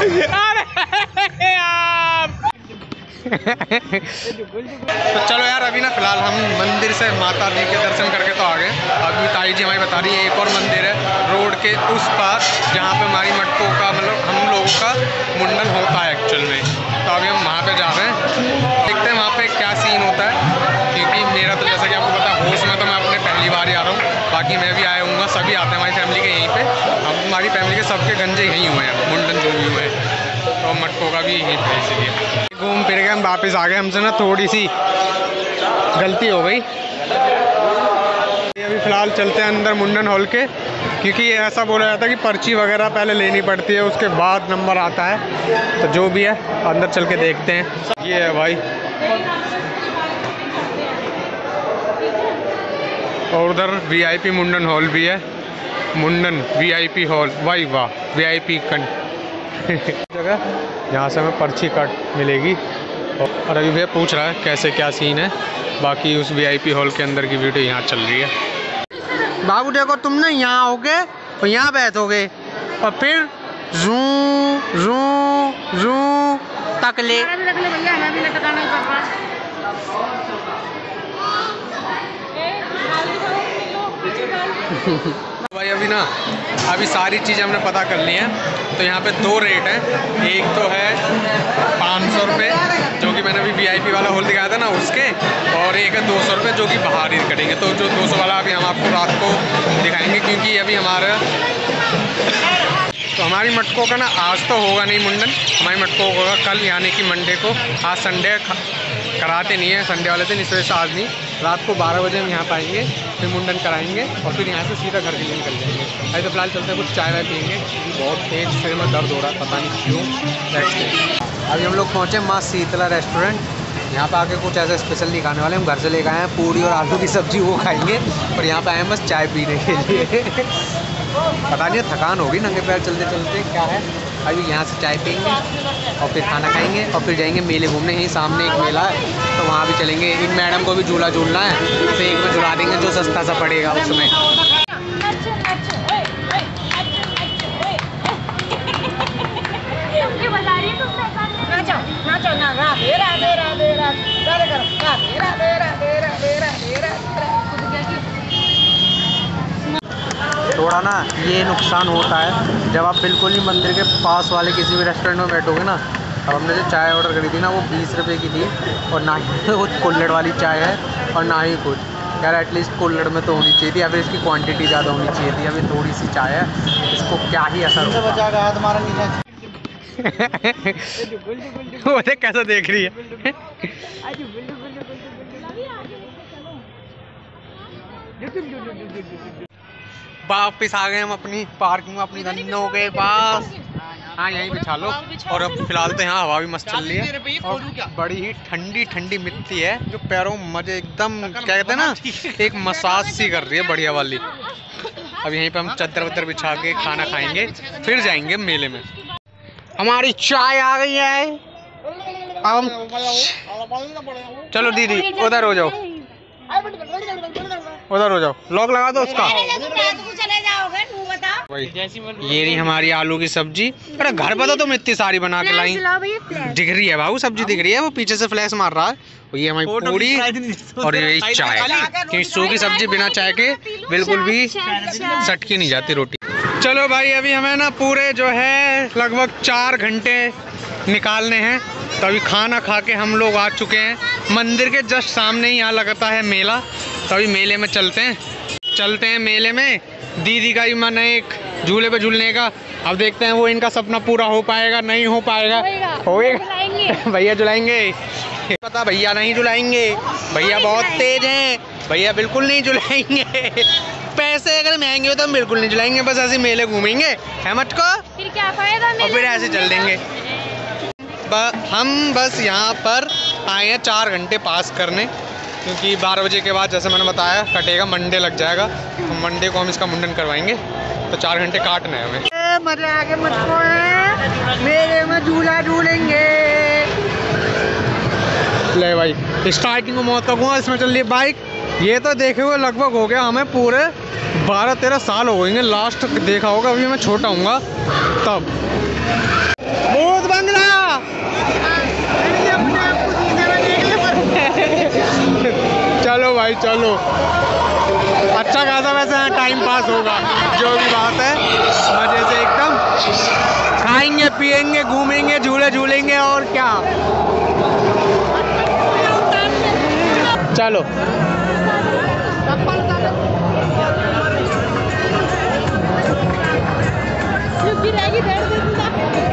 तो चलो यार, अभी ना फ़िलहाल हम मंदिर से माता जी के दर्शन करके तो आ गए। अभी ताई जी हमारी बता रही है, एक और मंदिर है रोड के उस पार, जहाँ पे हमारी मटकों का मतलब हम लोगों का मुंडन होता है एक्चुअल में। तो अभी हम वहाँ पे जा रहे हैं। देखते हैं वहाँ पे क्या सीन होता है। बाकी मैं भी आया हूँ सभी आते हैं हमारी फैमिली के यहीं पे। हम, हमारी फैमिली के सबके गंजे यहीं हुए हैं, मुंडन जो भी हुए हैं। तो मटकों का भी यहीं पे इसीलिए। घूम फिर के हम वापस आ गए, हमसे ना थोड़ी सी गलती हो गई। अभी फ़िलहाल चलते हैं अंदर मुंडन हॉल के, क्योंकि ऐसा बोला जाता है कि पर्ची वगैरह पहले लेनी पड़ती है, उसके बाद नंबर आता है। तो जो भी है, अंदर चल के देखते हैं। ये है भाई। और उधर वीआईपी मुंडन हॉल भी है। मुंडन वीआईपी हॉल। वाई वाह वीआईपी कन। जगह, यहाँ से हमें पर्ची कट मिलेगी। और अभी भैया पूछ रहा है, कैसे क्या सीन है? बाकी उस वीआईपी हॉल के अंदर की वीडियो यहाँ चल रही है। बाबू, देखो, तुम ना यहाँ आओगे और यहाँ बैठोगे और फिर जू जू जू तक ले। भैया भाई, अभी ना, अभी सारी चीज़ें हमने पता कर ली हैं। तो यहाँ पे दो रेट हैं। एक तो है पाँच सौ रुपये जो कि मैंने अभी वीआईपी वाला होल दिखाया था ना उसके, और एक है दो सौ रुपये जो कि बाहर ही कटेंगे तो जो दो सौ वाला अभी हम आपको रात को दिखाएँगे, क्योंकि अभी हमारा तो हमारी मटकों का ना आज तो होगा नहीं मुंडन। हमारी मटकों का होगा कल, यानी कि मंडे को। आज संडे कराते नहीं है, संडे वाले दिन इस वजह से आज नहीं। रात को बारह बजे हम यहाँ पाएँगे फिर मुंडन कराएँगे, और फिर यहाँ से सीधा घर के लिए निकल जाएँगे। अभी तो फ़िलहाल चलते हैं, कुछ चाय वाय पियेंगे। बहुत तेज़ सिर में दर्द हो रहा है, पता नहीं क्यों। अभी हम लोग पहुँचे माँ शीतला रेस्टोरेंट। यहाँ पे आके कुछ ऐसा स्पेशल नहीं खाने वाले। हम घर से लेकर आए हैं पूड़ी और आलू की सब्ज़ी, वो खाएँगे। और यहाँ पे आए हैं बस चाय पीने के लिए। पता नहीं थकान होगी नंगे पैर चलते चलते क्या है अभी यहाँ से चाय पियेंगे और फिर खाना खाएँगे और फिर जाएँगे मेले घूमने यहीं सामने एक मेला है तो वहाँ भी चलेंगे इन मैडम को भी झूला झूलना है तो एक में झुला देंगे जो सस्ता सा पड़ेगा उसमें राधे राधे राधे राधे राधे राधे राधे राधे थोड़ा ना ये नुकसान होता है जब आप बिल्कुल ही मंदिर के पास वाले किसी भी रेस्टोरेंट में बैठोगे ना अब हमने जो चाय ऑर्डर करी थी ना वो बीस रुपए की थी और ना ही वो कुल्हड़ वाली चाय है और ना ही कुछ यार एटलीस्ट कुल्हड़ में तो होनी चाहिए थी या फिर इसकी क्वांटिटी ज़्यादा होनी चाहिए थी अभी थोड़ी सी चाय है इसको क्या ही असर होगा वो देख कैसा देख रही है वापिस आ गए हम अपनी पार्किंग में अपनी धंधों के पास हाँ यहीं बिछा लो। और अब फ़िलहाल तो यहाँ हवा भी मस्त चल रही है। और बड़ी ही ठंडी ठंडी मिट्टी है जो पैरों में मज़े एकदम क्या कहते हैं ना एक मसाज सी कर रही है बढ़िया वाली। अब यहीं पे हम चद्दर वद्दर बिछा के खाना खाएँगे फिर जाएँगे मेले में। हमारी चाय आ गई है। अब हम चलो दीदी उधर हो जाओ। उधर हो जाओं। लॉक लगा दो उसका। चले जाओगे तू ये रही हमारी आलू की सब्ज़ी। अरे घर पर तो तुम इतनी सारी बना के लाई। दिख रही है बाबू सब्ज़ी दिख रही है। वो पीछे से फ्लैश मार रहा है। और ये हमारी पूरी और ये चाय। क्योंकि सूखी सब्ज़ी बिना चाय के बिल्कुल भी सटकी नहीं जाती रोटी। चलो भाई अभी हमें ना पूरे जो है लगभग चार घंटे निकालने हैं। तो अभी खाना खा के हम लोग आ चुके हैं। मंदिर के जस्ट सामने ही यहाँ लगता है मेला। तो अभी मेले में चलते हैं। चलते हैं मेले में। दीदी का भी मन है एक झूले पे झूलने का। अब देखते हैं वो इनका सपना पूरा हो पाएगा नहीं हो पाएगा। होएगा। भैया जुलाएँगे पता भैया नहीं जुलाएँगे भैया बहुत तेज हैं। भैया बिल्कुल नहीं जुलाएँगे पैसे अगर महँगे हो तो हम बिल्कुल नहीं जुलाएँगे बस ऐसे मेले घूमेंगे। है मत को? फिर क्या फ़ायदा और फिर ऐसे चल देंगे। हम बस यहाँ पर आए हैं चार घंटे पास करने। क्योंकि बारह बजे के बाद जैसे मैंने बताया कटेगा मंडे लग जाएगा। तो मंडे को हम इसका मुंडन करवाएँगे। तो चार घंटे काटना है हमें। मज़े आगे मेरे में झूला झूलेंगे ले भाई स्टार्टिंग में मौत का कुआँ इसमें चल रही बाइक। ये तो देखे हुए लगभग हो गया हमें पूरे बारह तेरह साल हो गएँगे लास्ट देखा होगा अभी मैं छोटा हूँ तब। भाई चलो। अच्छा खासा वैसे यहाँ टाइम पास होगा जो भी बात है। मज़े से एकदम। खाएँगे पिएँगे घूमेंगे झूले झूलेंगे और क्या। चलो।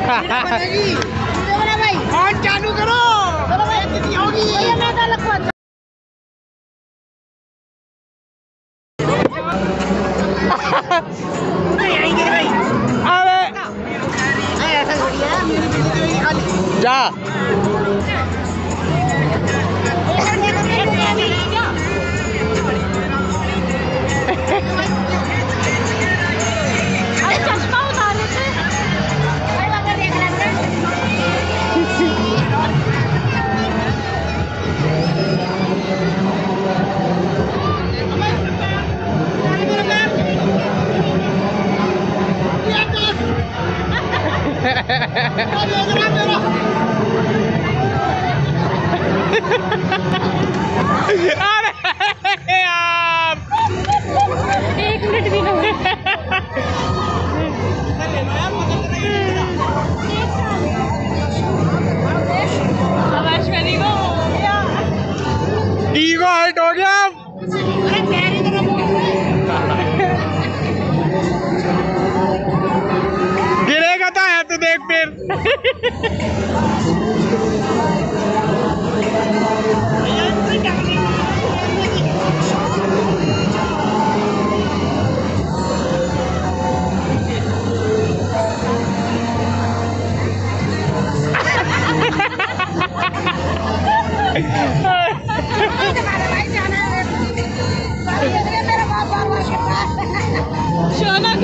भाई फ़ोन चालू करो। चलो भाई होगी अरे यार एक मिनट भी ईगो हर्ट हो गया।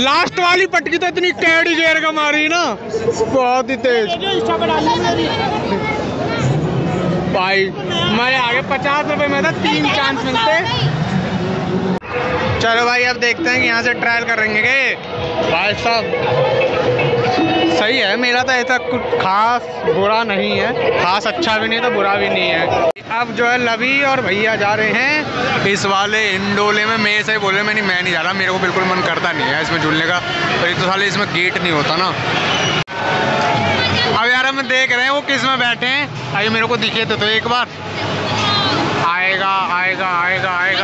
लास्ट वाली पटकी तो इतनी टेढ़ी गेर का मारी ना। बहुत ही तेज। भाई हमारे आगे पचास रुपए में था, तीन चांस मिलते। चलो भाई, अब देखते हैं कि यहाँ से ट्रायल करेंगे के भाई साहब, सही है, मेरा तो ऐसा कुछ खास बुरा नहीं है। खास अच्छा भी नहीं तो बुरा भी नहीं है। अब जो है लवी और भैया जा रहे हैं इस वाले इंडोले में। मेरे से बोले मैं नहीं मैं नहीं जा रहा। मेरे को बिल्कुल मन करता नहीं है इसमें झूलने का। और एक तो साले इसमें गेट नहीं होता ना। अब यार हम देख रहे हैं वो किसमें बैठे हैं? अभी मेरे को दिखे तो, तो एक बार। आएगा आएगा आएगा आएगा।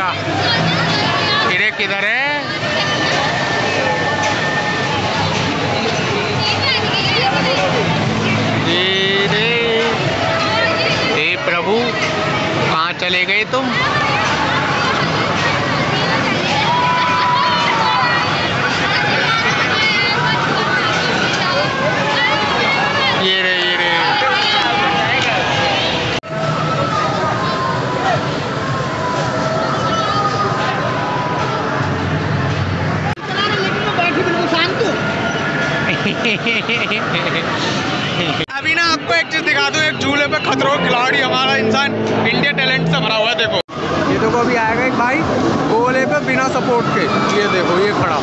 चले गए तुम भरा हुआ है देखो। ये देखो अभी आएगा एक भाई गोले पे बिना सपोर्ट के। ये देखो ये खड़ा।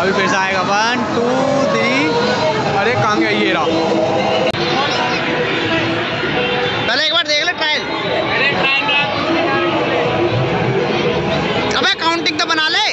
अभी फिर से आएगा। वन टू थ्री अरे कहाँ गया ये रहा? पहले एक बार देख ले ट्रायल अबे काउंटिंग तो बना ले।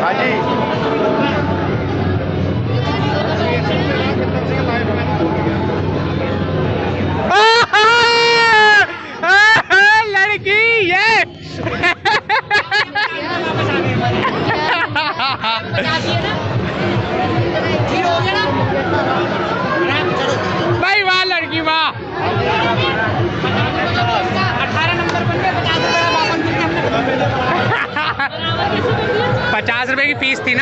Haji. Yes! रुपए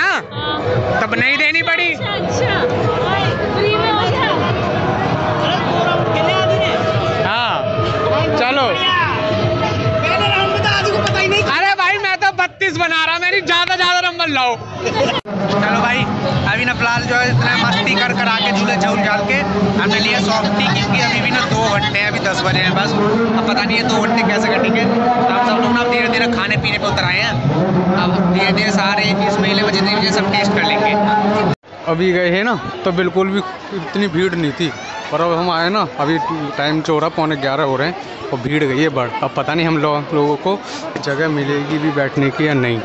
अभी ना फ़िलहाल जो है इतना मस्ती कर कर आके झूले झूल झाल के हमने लिया सॉफ्टी क्योंकि अभी भी ना दो घंटे हैं, अभी दस बजे हैं बस। अब पता नहीं है दो घंटे कैसे कटेंगे। तो हम सब लोग ना धीरे धीरे खाने पीने पे उतर आए हैं। अब धीरे धीरे सारे इस मेले में जितने भी सब टेस्ट कर लेंगे। अभी गए हैं ना तो बिल्कुल भी इतनी भीड़ नहीं थी। पर अब हम आए ना, अभी टाइम जो हो रहा पौने ग्यारह हो रहे हैं। और भीड़ गई है बढ़। अब पता नहीं हम लोग, लोगों को जगह मिलेगी भी बैठने की या नहीं।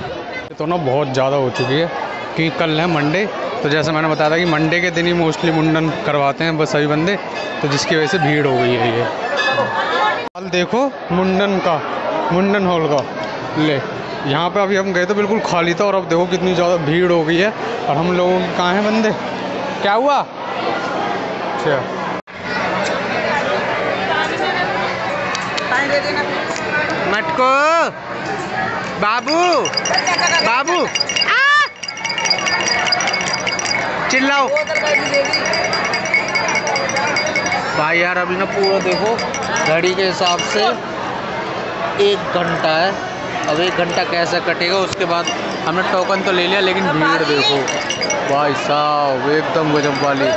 तो ना बहुत ज़्यादा हो चुकी है कि कल है मंडे तो जैसे मैंने बताया था कि मंडे के दिन ही मोस्टली मुंडन करवाते हैं बस सभी बंदे तो जिसकी वजह से भीड़ हो गई है ये। हाल देखो, मुंडन का, मुंडन हॉल का। ले, यहाँ पे अभी हम गए तो बिल्कुल खाली था और अब देखो कितनी ज़्यादा भीड़ हो गई है, और हम लोगों के कहाँ हैं बंदे? क्या हुआ? अच्छा। मटको, बाबू बाबू। आ! चिल्लाओ। भाई यार अभी ना पूरा देखो घड़ी के हिसाब से एक घंटा है। अब एक घंटा कैसे कटेगा उसके बाद हमने टोकन तो ले लिया लेकिन भीड़ देखो। भाई साहब एकदम गजब वाली।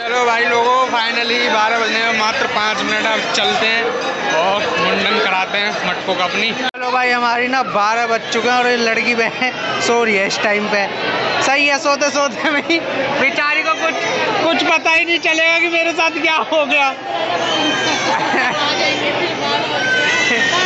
चलो भाई लोगों फाइनली बारह बजने में मात्र पाँच मिनट अब चलते हैं और मुंडन कराते हैं मटको का अपनी। चलो भाई हमारी ना बारह बज चुके हैं और ये लड़की बहन सो रही है इस टाइम पे। सही है, सोते सोते में बेचारी को कुछ कुछ पता ही नहीं चलेगा कि मेरे साथ क्या हो गया।